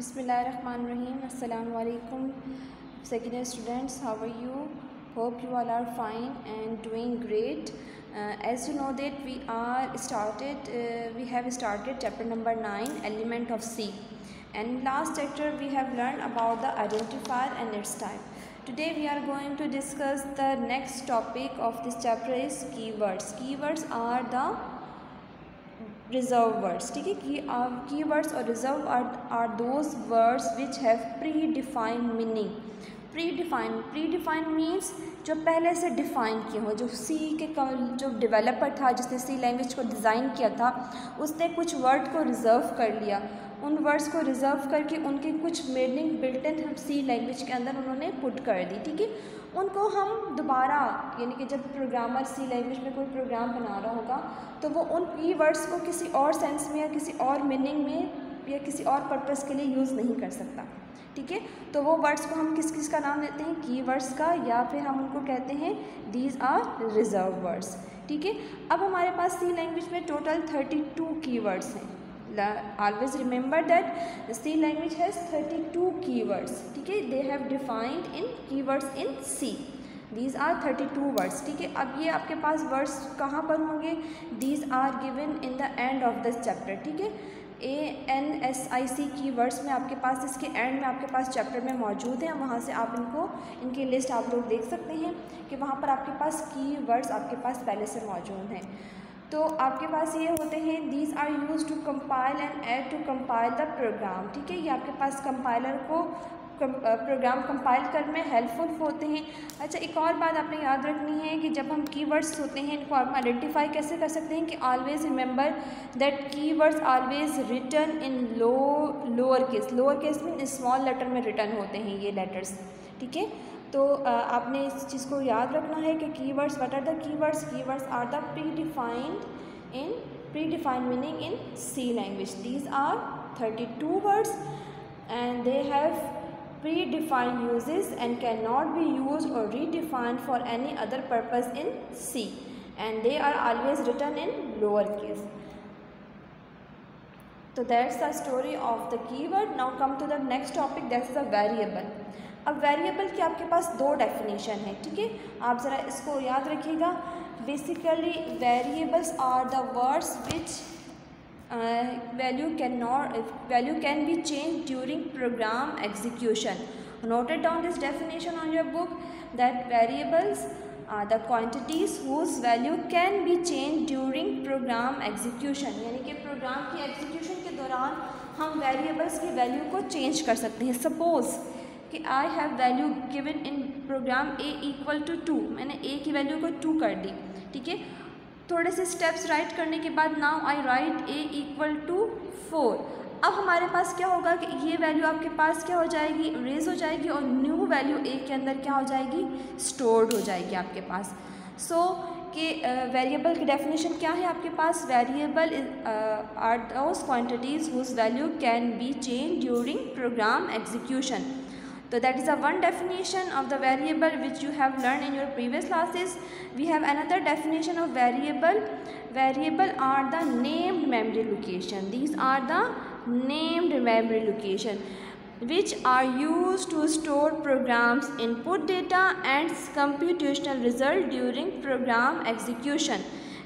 Bismillahirrahmanirrahim. Assalamu alaikum. Second year students, how are you? Hope you all are fine and doing great. Uh, as you know that we are started, uh, we have started chapter number 9, element of C. And last chapter we have learned about the identifier and its type. Today we are going to discuss the next topic of this chapter is keywords. Keywords are the reserve words ठीक है? Keywords और reserve are those words which have predefined meaning predefine predefined means जो पहले से define किए हों, जो सी के जो डिवेलपर था, जिसने सी लैंग्वेज को डिज़ाइन किया था, उसने कुछ वर्ड को रिज़र्व कर लिया। उन वर्ड्स को रिज़र्व करके उनके कुछ मीनिंग बिल्टन हम सी लैंग्वेज के अंदर उन्होंने पुट कर दी, ठीक है? उनको हम दोबारा, यानी कि जब प्रोग्रामर सी लैंग्वेज में कोई प्रोग्राम बना रहा होगा तो वो उन की वर्ड्स को किसी और सेंस में या किसी और मीनिंग में या किसी और पर्पज़ के लिए यूज़ नहीं कर सकता, ठीक है? तो वो वर्ड्स को हम किस किस का नाम देते हैं? की वर्ड्स का, या फिर हम उनको कहते हैं दीज आर रिज़र्व वर्ड्स ठीक है? अब हमारे पास सी लैंग्वेज में total thirty two keywords हैं। always remember language has thirty two keywords ठीक है? They have defined in keywords in C these are thirty two words ठीक है? अब ये आपके पास वर्ड्स कहाँ पर होंगे? These are given in the end of this chapter ठीक है? A N S I C keywords में आपके पास, इसके एंड में आपके पास चैप्टर में मौजूद हैं। वहाँ से आप इनको, इनकी लिस्ट आप लोग देख सकते हैं कि वहाँ पर आपके पास की वर्ड्स आपके पास पहले से मौजूद हैं। तो आपके पास ये होते हैं these are use to compile and aid to compile the program ठीक है, ये आपके पास कंपाइलर को प्रोग्राम कंपाइल करने में हेल्पफुल होते हैं। अच्छा एक और बात आपने याद रखनी है कि जब हम कीवर्ड्स होते हैं, इनको आप आइडेंटिफाई कैसे कर सकते हैं कि always remember that keywords always written in lo lower case lower case में स्मॉल लेटर में रिटर्न होते हैं ये लेटर्स ठीक है? तो आपने इस चीज़ को याद रखना है कि keywords what are the keywords keywords are the predefined in predefined meaning in C language these are thirty two words and they have predefined uses and can not be use और redefined for any other purpose in C and they are always written in lower case तो that's the story of the keyword now come to the next topic that's the variable अब variable की आपके पास दो definition है, ठीक है? आप ज़रा इसको याद रखिएगा। Basically variables are the words which value can not value can be change during program execution noted down this definition on your book that variables are the quantities whose value can be changed during program execution. यानी कि program की execution के दौरान हम variables की value को change कर सकते हैं। सपोज़ कि I have value given in program A equal to two मैंने ए की वैल्यू को टू कर दी ठीक है? थोड़े से स्टेप्स राइट करने के बाद now I write A equal to four अब हमारे पास क्या होगा कि ये वैल्यू आपके पास क्या हो जाएगी? रेज हो जाएगी और न्यू वैल्यू ए के अंदर क्या हो जाएगी? स्टोर्ड हो जाएगी आपके पास. सो so, कि वेरिएबल की डेफिनेशन क्या है आपके पास? Variable are those quantities whose value can be change during program execution So that is a one definition of the variable which you have learned in your previous classes. We have another definition of variable. Variable are the named memory location. These are the named memory location which are used to store programs input data and computational result during program execution.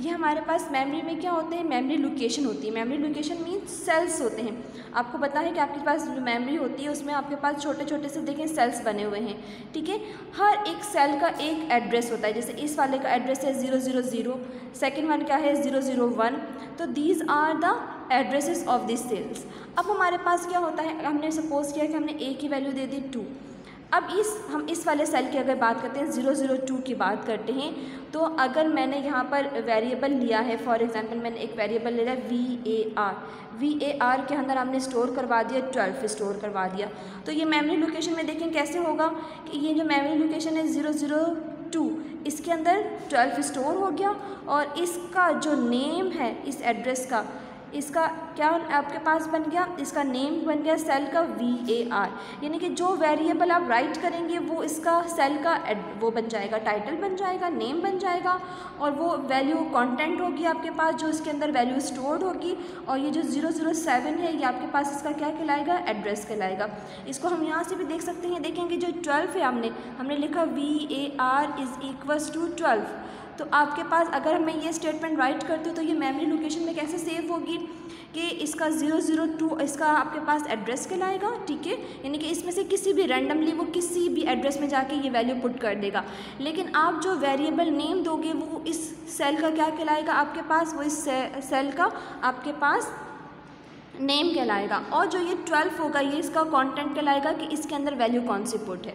ये हमारे पास memory में क्या होते हैं? Memory location होती है। Memory location means cells होते हैं। आपको पता है कि आपके पास जो मेमोरी होती है, उसमें आपके पास छोटे छोटे से देखें सेल्स बने हुए हैं। ठीक है? हर एक सेल का एक एड्रेस होता है। जैसे इस वाले का एड्रेस है zero zero zero second one क्या है? ज़ीरो ज़ीरो वन तो these are the addresses of this cells अब हमारे पास क्या होता है? हमने सपोज़ किया कि हमने ए की वैल्यू दे दी टू अब इस, हम इस वाले सेल की अगर बात करते हैं ज़ीरो ज़ीरो टू की बात करते हैं तो अगर मैंने यहाँ पर वेरिएबल लिया है फॉर एग्जांपल मैंने एक वेरिएबल ले लिया V A R V A R के अंदर हमने स्टोर करवा दिया ट्वेल्व स्टोर करवा दिया। तो ये मेमोरी लोकेशन में देखें कैसे होगा कि ये जो मेमोरी लोकेशन है ज़ीरो ज़ीरो टू इसके अंदर ट्वेल्व स्टोर हो गया और इसका जो नेम है, इस एड्रेस का इसका क्या आपके पास बन गया? इसका नेम बन गया सेल का वी ए आर यानी कि जो वेरिएबल आप राइट करेंगे, वो इसका सेल का वो बन जाएगा टाइटल बन जाएगा नेम बन जाएगा और वो वैल्यू कंटेंट होगी आपके पास, जो इसके अंदर वैल्यू स्टोर्ड होगी और ये जो ज़ीरो ज़ीरो सेवन है, ये आपके पास इसका क्या कहलाएगा? एड्रेस कहलाएगा. इसको हम यहाँ से भी देख सकते हैं, देखेंगे जो ट्वेल्व है हमने हमने लिखा V A R is equals to twelve तो आपके पास अगर मैं ये स्टेटमेंट राइट करती हूँ तो ये मेमोरी लोकेशन में कैसे सेव होगी? कि इसका ज़ीरो ज़ीरो टू इसका आपके पास एड्रेस कहलाएगा, ठीक है? यानी कि इसमें से किसी भी रैंडमली वो किसी भी एड्रेस में जाके ये वैल्यू पुट कर देगा। लेकिन आप जो वेरिएबल नेम दोगे, वो इस सेल का क्या कहलाएगा? आपके पास वो इस सेल का आपके पास नेम कहलाएगा। और जो ये ट्वेल्व होगा, ये इसका कंटेंट कहलाएगा कि इसके अंदर वैल्यू कौन सी पुट है।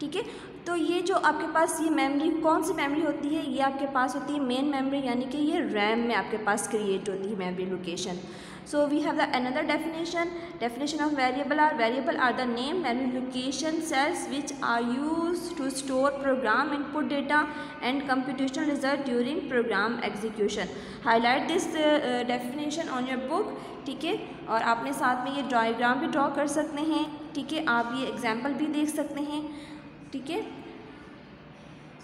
ठीक है? तो ये जो आपके पास ये मेमोरी कौन सी मेमोरी होती है? ये आपके पास होती है मेन मेमोरी यानी कि ये रैम में आपके पास क्रिएट होती है memory location so we have the another definition definition of variable are variable are the name memory location cells which are used to store program input data and computational result during program execution highlight this uh, uh, definition on your book ठीक है और आपने साथ में ये diagram भी draw कर सकते हैं ठीक है आप ये एग्ज़ाम्पल भी देख सकते हैं ठीक है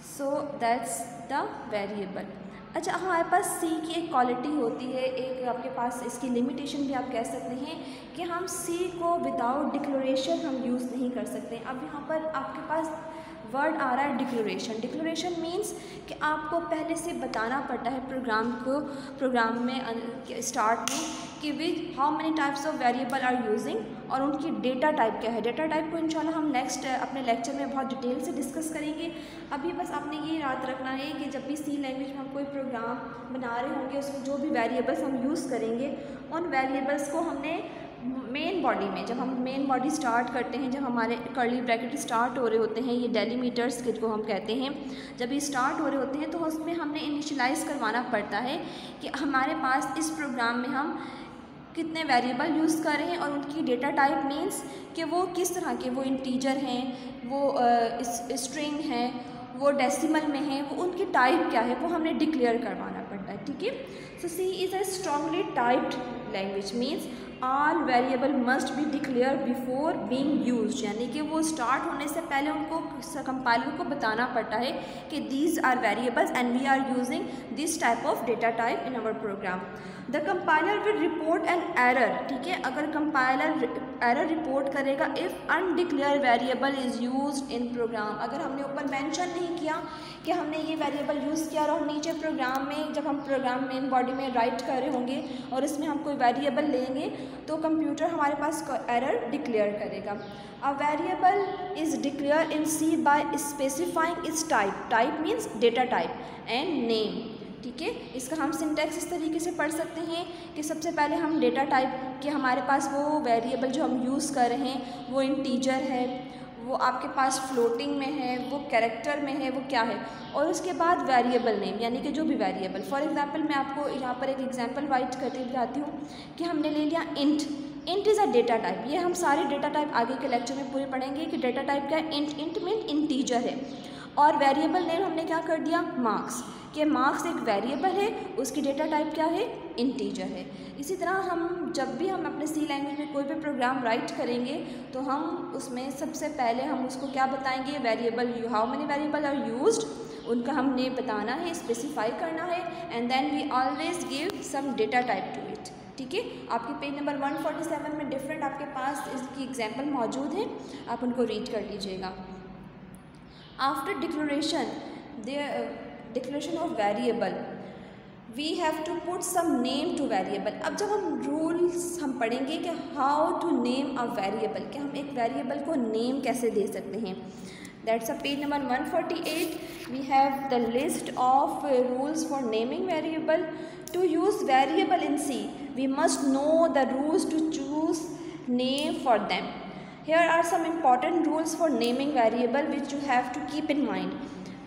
सो दैट्स द वेरिएबल अच्छा हमारे पास सी की एक क्वालिटी होती है, एक आपके पास इसकी लिमिटेशन भी आप कह सकते हैं कि हम सी को विदाउट डिक्लोरेशन हम यूज़ नहीं कर सकते। अब यहाँ पर आपके पास वर्ड आ रहा है डिक्लोरेशन। डिक्लोरेशन मीन्स कि आपको पहले से बताना पड़ता है प्रोग्राम को प्रोग्राम में स्टार्ट में कि which how many types of variable are using और उनकी डेटा टाइप क्या है। डेटा टाइप को इंशाल्लाह हम नेक्स्ट अपने लेक्चर में बहुत डिटेल से डिस्कस करेंगे। अभी बस आपने ये याद रखना है कि जब भी सी लैंग्वेज में हम कोई प्रोग्राम बना रहे होंगे, उसमें जो भी वेरिएबल्स हम यूज़ करेंगे, उन वेरिएबल्स को हमने मेन बॉडी में, जब हम मेन बॉडी स्टार्ट करते हैं, जब हमारे कर्ली ब्रैकेट स्टार्ट हो रहे होते हैं, ये डेलीमीटर्स को हम कहते हैं, जब ये स्टार्ट हो रहे होते हैं तो उसमें हमने इनिशलाइज करवाना पड़ता है कि हमारे पास इस प्रोग्राम में हम कितने वेरिएबल यूज़ कर रहे हैं और उनकी डेटा टाइप मीन्स कि वो किस तरह के, वो इंटीजर हैं, वो स्ट्रिंग हैं, वो डेसिमल में हैं, वो उनकी टाइप क्या है, वो हमने डिक्लेयर करवाना पड़ता है, ठीक है? So C is a strongly typed language means all variable must be declare before being use यानी कि वो स्टार्ट होने से पहले उनको कंपाइलर को बताना पड़ता है कि these are variables and we are using this type of data type in our program the compiler will report an error ठीक है? अगर कंपाइलर एरर रिपोर्ट करेगा if undeclare variable is use in program अगर हमने ऊपर mention नहीं किया कि हमने ये वेरिएबल यूज़ किया और नीचे प्रोग्राम में, जब हम प्रोग्राम मेन बॉडी में राइट कर रहे होंगे और इसमें हम कोई वेरिएबल लेंगे तो कंप्यूटर हमारे पास एरर डिक्लेयर करेगा। A variable is declare in C by specifying its type type means data type and name ठीक है? इसका हम सिंटेक्स इस तरीके से पढ़ सकते हैं कि सबसे पहले हम डेटा टाइप के हमारे पास वो वेरिएबल जो हम यूज़ कर रहे हैं, वो इंटीजर है, वो आपके पास फ्लोटिंग में है, वो कैरेक्टर में है, वो क्या है? और उसके बाद वेरिएबल नेम यानी कि जो भी वेरिएबल फॉर एग्जांपल मैं आपको यहाँ पर एक एग्जांपल वाइट करके बताती हूँ कि हमने ले लिया int int is a data type ये हम सारे डेटा टाइप आगे के लेक्चर में पूरे पढ़ेंगे कि डेटा टाइप क्या है? इंट इंट मीन इंटीजर है। और वेरिएबल नेम हमने क्या कर दिया? मार्क्स कि मार्क्स एक वेरिएबल है, उसकी डेटा टाइप क्या है? इंटीजर है। इसी तरह हम जब भी हम अपने सी लैंग्वेज में कोई भी प्रोग्राम राइट करेंगे तो हम उसमें सबसे पहले हम उसको क्या बताएँगे? Variable you how many variable are use उनका हमने बताना है स्पेसिफाई करना है and then we always give some data type to it ठीक है? आपके पेज नंबर 147 में डिफरेंट आपके पास इसकी एग्ज़ाम्पल मौजूद है, आप उनको रीड कर लीजिएगा। After declaration there declaration of variable we have to put some name to variable अब जब हम रूल्स हम पढ़ेंगे कि how to name a variable कि हम एक वेरिएबल को नेम कैसे दे सकते हैं? That's a page number 148 we have the list of rules for naming variable to use variable in C we must know the rules to choose name for them here are some important rules for naming variable which you have to keep in mind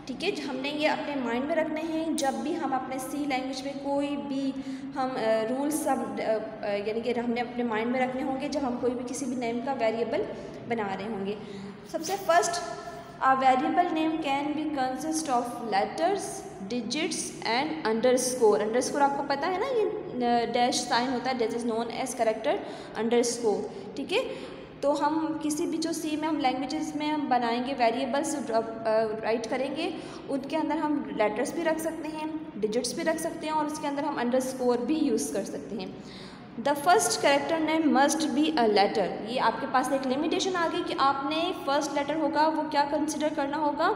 ठीक है हमने ये अपने mind में रखने हैं जब भी हम अपने सी लैंग्वेज में कोई भी हम रूल्स सब यानी कि हमने अपने माइंड में रखने होंगे जब हम कोई भी किसी भी नेम का वेरिएबल बना रहे होंगे सबसे first A variable name can be consist of letters, digits and underscore. Underscore आपको पता है ना ये डैश साइन होता है that is known as character underscore ठीक है तो हम किसी भी जो सी में हम लैंग्वेजेस में हम बनाएँगे वेरिएबल्स राइट करेंगे, उनके अंदर हम लेटर्स भी रख सकते हैं डिजिट्स भी रख सकते हैं और उसके अंदर हम अंडरस्कोर भी यूज़ कर सकते हैं। The first character name must be a letter ये आपके पास एक लिमिटेशन आ गई कि आपने फ़र्स्ट लेटर होगा, वो क्या कंसिडर करना होगा?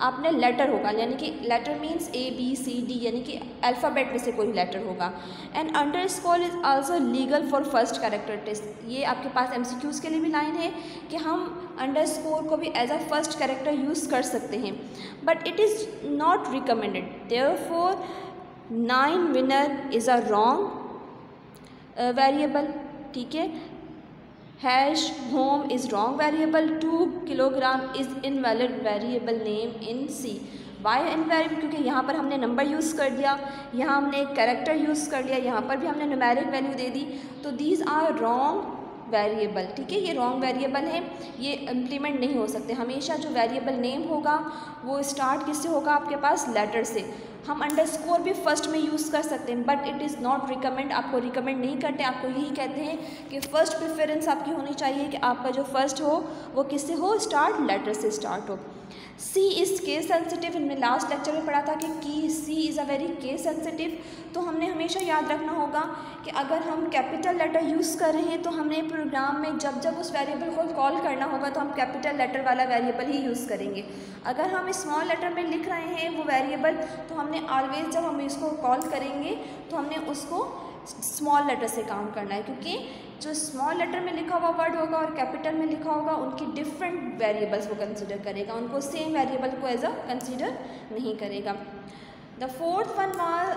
आपने लेटर होगा, यानी कि letter means A B C D यानी कि अल्फ़ाबेट में से कोई लेटर होगा। And underscore is also legal for first character test ये आपके पास एम के लिए भी लाइन है कि हम अंडर स्कोर को भी as a first character use कर सकते हैं। But it is not recommended therefore nine winner is a wrong variable ठीक है? Hash home is wrong variable two kilogram is invalid variable name in C why invalid क्योंकि यहाँ पर हमने number use कर दिया, यहाँ हमने एक करेक्टर यूज़ कर लिया, यहाँ पर भी हमने न्यूमेरिक वैल्यू दे दी. तो दीज आर रॉन्ग वेरिएबल ठीक है? ये रॉन्ग वेरिएबल है, ये इम्प्लीमेंट नहीं हो सकते. हमेशा जो वेरिएबल नेम होगा, वो स्टार्ट किससे होगा? आपके पास लेटर से. हम अंडरस्कोर भी फ़र्स्ट में यूज़ कर सकते हैं but it is not recommend आपको रिकमेंड नहीं करते, आपको यही कहते हैं कि फ़र्स्ट प्रेफरेंस आपकी होनी चाहिए कि आपका जो फ़र्स्ट हो, वो किससे हो? स्टार्ट लेटर से स्टार्ट हो। सी इज़ केस सेंसिटिव इनमें लास्ट लेक्चर में पढ़ा था कि की C is a very case sensitive तो हमने हमेशा याद रखना होगा कि अगर हम कैपिटल लेटर यूज़ कर रहे हैं तो हमने प्रोग्राम में जब जब उस वेरिएबल को कॉल करना होगा तो हम कैपिटल लेटर वाला वेरिएबल ही यूज़ करेंगे। अगर हम स्मॉल लेटर में लिख रहे हैं, वो वेरिएबल तो हमने ऑलवेज जब हम इसको कॉल करेंगे तो हमने उसको स्मॉल लेटर से काउंट करना है, क्योंकि जो स्मॉल लेटर में लिखा हुआ वर्ड होगा और कैपिटल में लिखा होगा, उनकी डिफरेंट वेरिएबल्स वो कंसिडर करेगा, उनको सेम वेरिएबल को एज अ कंसिडर नहीं करेगा। The fourth one was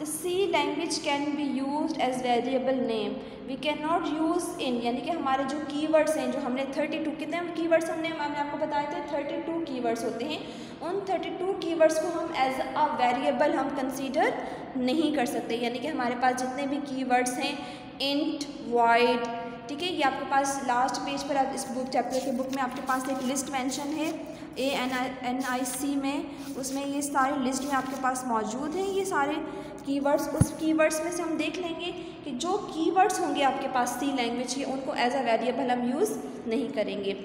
the C language can be use as variable name we can not use in यानी कि हमारे जो कीवर्ड्स हैं, जो हमने थर्टी टू कितने कीवर्ड्स हमने हमने आपको बताए थे? थर्टी टू कीवर्ड्स होते हैं। उन थर्टी टू कीवर्ड्स को हम एज अ वेरिएबल हम कंसीडर नहीं कर सकते। यानी कि हमारे पास जितने भी कीवर्ड्स हैं इंट वाइड ठीक है? ये आपके पास लास्ट पेज पर, आप इस बुक चैप्टर के बुक में आपके पास एक लिस्ट मेंशन है A N I N I C में। उसमें ये सारी लिस्ट में आपके पास मौजूद हैं। ये सारे कीवर्ड्स उस कीवर्ड्स में से हम देख लेंगे कि जो कीवर्ड्स होंगे आपके पास सी लैंग्वेज के, उनको एज अ वेरिएबल हम यूज़ नहीं करेंगे।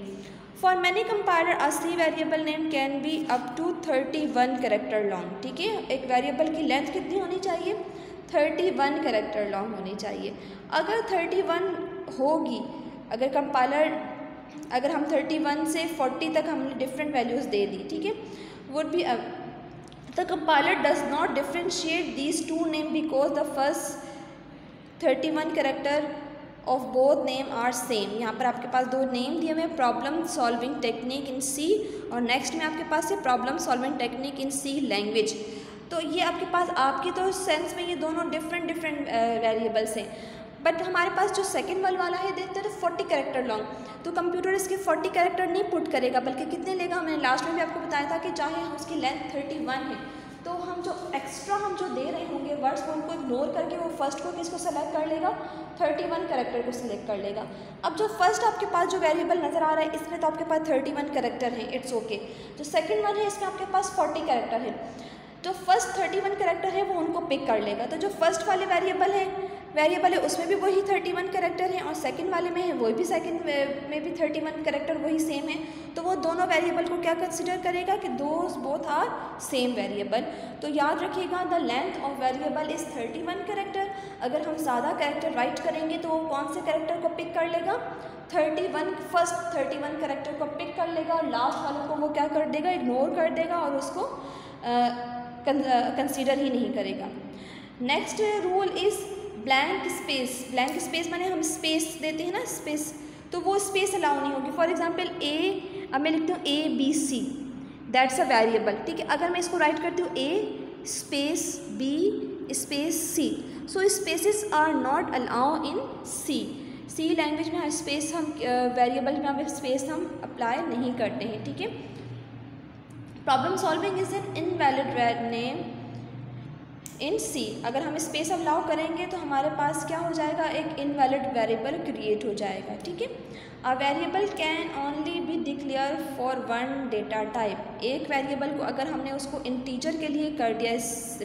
For many compiler a C variable name can be up to thirty one character long ठीक है? एक वेरिएबल की लेंथ कितनी होनी चाहिए? थर्टी वन करेक्टर लॉन्ग होनी चाहिए। अगर थर्टी वन होगी, अगर कंपाइलर अगर हम थर्टी वन से फोर्टी तक हमने डिफरेंट वैल्यूज़ दे दी, ठीक है? Would be compiler does not differentiate these two name because the first thirty one character of both name are same यहाँ पर आपके पास दो नेम दिए हुए हैं problem solving technique in C और नेक्स्ट में आपके पास है problem solving technique in C language तो ये आपके पास आपकी तो सेंस में ये दोनों डिफरेंट डिफरेंट वेरिएबल्स हैं। बट हमारे पास जो सेकेंड वाल वाला है देखते हैं फोर्टी कैरेक्टर लॉन्ग तो कंप्यूटर इसके फोर्टी कैरेक्टर नहीं पुट करेगा, बल्कि कितने लेगा? मैंने लास्ट में भी आपको बताया था कि चाहे उसकी लेंथ थर्टी वन है तो हम जो एक्स्ट्रा हम जो दे रहे होंगे वर्ड्स को उनको इग्नोर करके वो फ़र्स्ट को किसको सेलेक्ट कर लेगा? थर्टी वन करेक्टर को सिलेक्ट कर लेगा. अब जो फ़र्स्ट आपके पास जो वेरिएबल नज़र आ रहा है, इसमें तो आपके पास थर्टी वन करेक्टर है इट्स ओके जो सेकेंड वन है, इसमें आपके पास फोर्टी करेक्टर है. जो फ़र्स्ट थर्टी वन करेक्टर है, वो उनको पिक कर लेगा. तो जो फ़र्स्ट वाले वेरिएबल है वेरिएबल है, उसमें भी वही थर्टी वन करेक्टर हैं और सेकंड वाले में है, वो भी सेकंड में भी थर्टी वन करेक्टर वही सेम है। तो वो दोनों वेरिएबल को क्या कंसिडर करेगा कि those both are same variable तो याद रखिएगा the length of variable is thirty one character अगर हम ज़्यादा करेक्टर राइट करेंगे तो वो कौन से करेक्टर को पिक कर लेगा? Thirty one first thirty one character को पिक कर लेगा और लास्ट वालों को वो क्या कर देगा? इग्नोर कर देगा और उसको कंसिडर ही नहीं करेगा। Next rule is blank space blank space माने हम स्पेस देते हैं ना स्पेस तो वो स्पेस अलाउ नहीं होगी। फॉर एग्ज़ाम्पल ए अब मैं लिखती हूँ A B C that's a variable ठीक है? अगर मैं इसको राइट करती हूँ A space B space C so spaces are not allow in C C language में स्पेस हम वेरिएबल में हम स्पेस हम अप्लाई नहीं करते हैं, ठीक है? Problem solving is an invalid name in C, अगर हम स्पेस अलाउ करेंगे तो हमारे पास क्या हो जाएगा? एक इनवैलिड वेरिएबल क्रिएट हो जाएगा, ठीक है? A variable can only be declare for one data type एक वेरिएबल को अगर हमने उसको इंटीजर के लिए कर दिया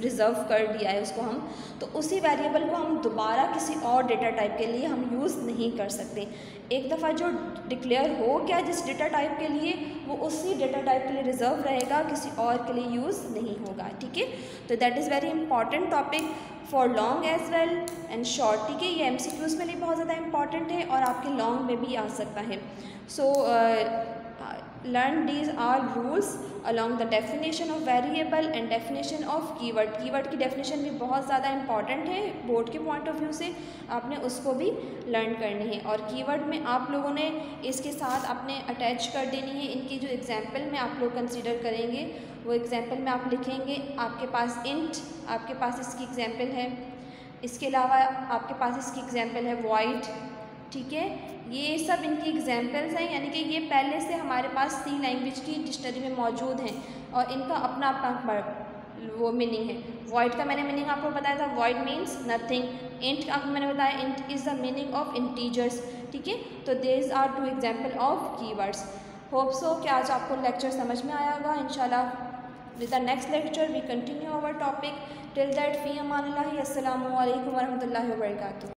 रिज़र्व कर दिया है उसको हम तो उसी वेरिएबल को हम दोबारा किसी और डेटा टाइप के लिए हम यूज़ नहीं कर सकते। एक दफ़ा जो डिक्लेयर हो गया जिस डेटा टाइप के लिए, वो उसी डेटा टाइप के लिए रिज़र्व रहेगा, किसी और के लिए यूज़ नहीं होगा, ठीक है? तो that is very important topic for long as well and short ठीक है ये एम सी क्यूज़ में भी बहुत ज़्यादा इंपॉर्टेंट है और आपके लॉन्ग में भी आ सकता है। So so, uh, learn these are rules along the definition of variable and definition of keyword. Keyword की definition भी बहुत ज़्यादा important है बोर्ड के पॉइंट ऑफ़ व्यू से आपने उसको भी लर्न करनी है। और कीवर्ड में आप लोगों ने इसके साथ अपने अटैच कर देनी है। इनकी जो एग्ज़ाम्पल में आप लोग कंसिडर करेंगे, वो एग्ज़ाम्पल में आप लिखेंगे, आपके पास इंट आपके पास इसकी एग्ज़ाम्पल है। इसके अलावा आपके पास इसकी एग्ज़ाम्पल है वाइट ठीक है? ये सब इनकी एग्जाम्पल्स हैं, यानी कि ये पहले से हमारे पास सी लैंग्वेज की डिक्शनरी में मौजूद हैं और इनका अपना अपना वो मीनिंग है। वॉइड का मैंने मीनिंग आपको बताया था। वॉइड मीन्स नथिंग इंट आपको मैंने बताया int is the meaning of integers ठीक है? तो these are two example of keywords hope so कि आज आपको लेक्चर समझ में आया होगा। इंशाल्लाह with the next lecture we continue our topic till that फ़ी अमान अल्लाह अस्सलाम वालेकुम वरहमतुल्लाहि व बरकातुहू